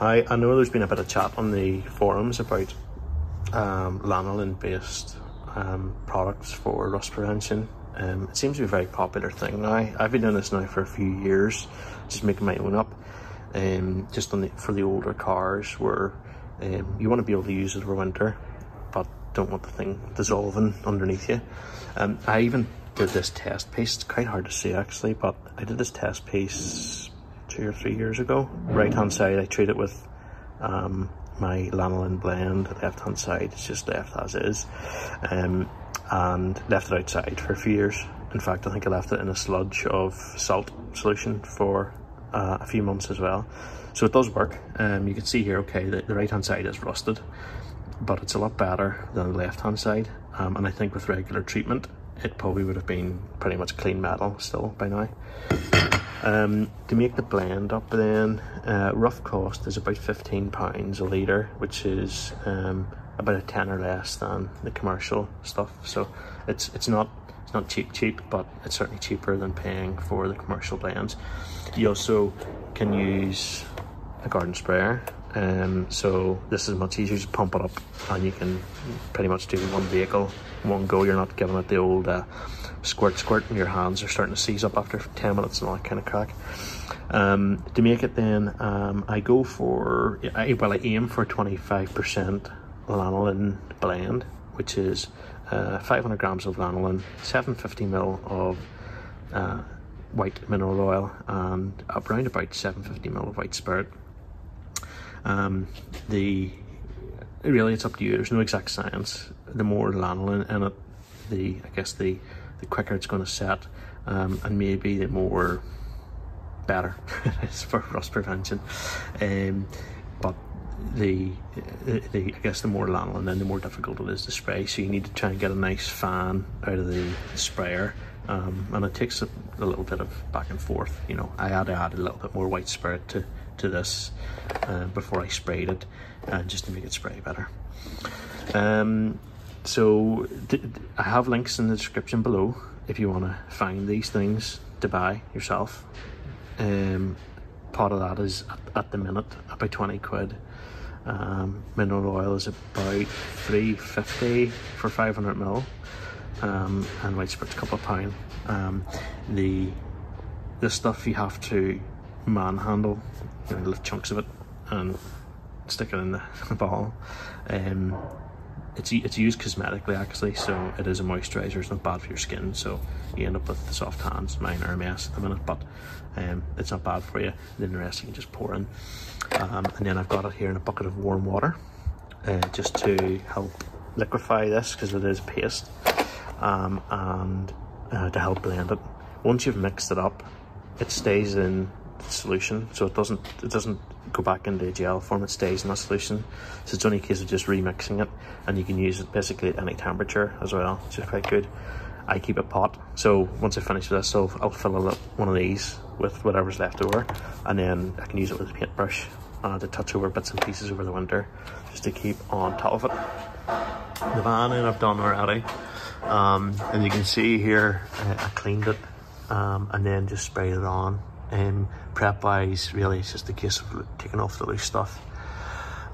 I, I know there's been a bit of chat on the forums about um, lanolin based um, products for rust prevention. Um, it seems to be a very popular thing now. I've been doing this now for a few years, just making my own up. Um, just on the, for the older cars where um, you want to be able to use it over winter, but don't want the thing dissolving underneath you. Um, I even did this test piece. It's quite hard to see actually, but I did this test piece two or three years ago. Right hand side, I treat it with um, my lanolin blend. Left hand side, it's just left as is. Um, and left it outside for a few years. In fact, I think I left it in a sludge of salt solution for uh, a few months as well. So it does work. Um, you can see here, okay, the, the right hand side is rusted, but it's a lot better than the left hand side. Um, and I think with regular treatment, it probably would have been pretty much clean metal still by now. Um, to make the blend up then, uh, rough cost is about £15 a litre, which is um, about a 10 or less than the commercial stuff. So it's it's not it's not cheap cheap, but it's certainly cheaper than paying for the commercial blends. You also can use a garden sprayer. Um, so this is much easier, just pump it up and you can pretty much do one vehicle, one go. You're not giving it the old uh, squirt squirt and your hands are starting to seize up after 10 minutes and all that kind of crack. Um, to make it then, um, I go for, I, well I aim for 25% lanolin blend, which is uh, 500 grams of lanolin, 750 ml of uh, white mineral oil, and around about 750 ml of white spirit. Um, the really it's up to you. There's no exact science. The more lanolin in it, the I guess the the quicker it's going to set, um, and maybe the more better it's for rust prevention. Um, but the, the I guess the more lanolin then the more difficult it is to spray so you need to try and get a nice fan out of the sprayer um, and it takes a, a, little bit of back and forth you know I had to add a little bit more white spirit to, to this uh, before I sprayed it uh, just to make it spray better. Um, so I have links in the description below if you want to find these things to buy yourself. Um, part of that is at, at the minute about 20 quid. Um, mineral oil is about 350 for 500 ml, um, and white spirit's a couple of pound. Um, the the stuff you have to manhandle, you know, lift chunks of it and stick it in the, the ball. Um, it's it's used cosmetically actually, so it is a moisturizer. It's not bad for your skin, so you end up with the soft hands. Mine are a mess at the minute, but um, it's not bad for you. And then the rest you can just pour in. Um, and then I've got it here in a bucket of warm water, uh, just to help liquefy this because it is paste, um, and uh, to help blend it. Once you've mixed it up, it stays in solution. So it doesn't it doesn't go back into a gel form. It stays in that solution. So it's only a case of just remixing it and you can use it basically at any temperature as well which is quite good. I keep a pot. So once I finish this so I'll fill up one of these with whatever's left over and then I can use it with a paintbrush uh, to touch over bits and pieces over the winter just to keep on top of it. The vanning I've done already. Um, and you can see here uh, I cleaned it um, and then just sprayed it on um, prep wise, really, it's just a case of taking off the loose stuff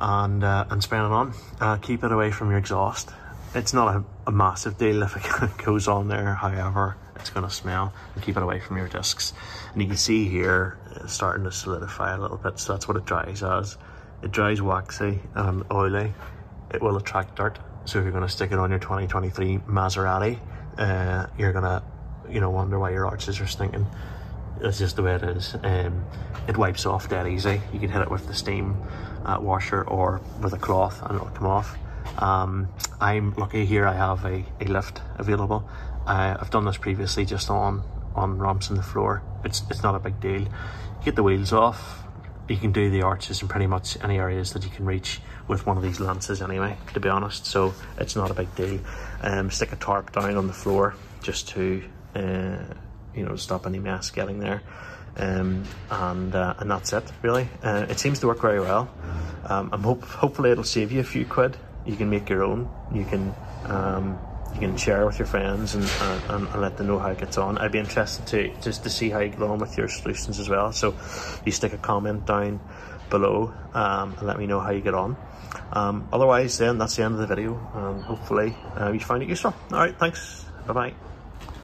and uh, and spraying it on. Uh, keep it away from your exhaust. It's not a, a massive deal if it goes on there, however, it's going to smell. And keep it away from your discs. And you can see here, it's starting to solidify a little bit, so that's what it dries as. It dries waxy and oily. It will attract dirt. So if you're going to stick it on your 2023 Maserati, uh, you're going to, you know, wonder why your arches are stinking. That's just the way it is. Um, it wipes off dead easy. You can hit it with the steam uh, washer or with a cloth and it'll come off. Um, I'm lucky here I have a, a lift available. Uh, I've done this previously just on, on ramps in the floor. It's, it's not a big deal. Get the wheels off, you can do the arches in pretty much any areas that you can reach with one of these lances anyway, to be honest. So it's not a big deal. Um, stick a tarp down on the floor just to uh, you know, stop any mess getting there. Um, and uh, and that's it really. Uh, it seems to work very well. Um, I'm hope hopefully it'll save you a few quid. You can make your own. You can um, you can share with your friends and, uh, and, and let them know how it gets on. I'd be interested to just to see how you get on with your solutions as well. So you stick a comment down below um, and let me know how you get on. Um, otherwise, then that's the end of the video, and hopefully uh, you find it useful. All right, thanks. Bye bye.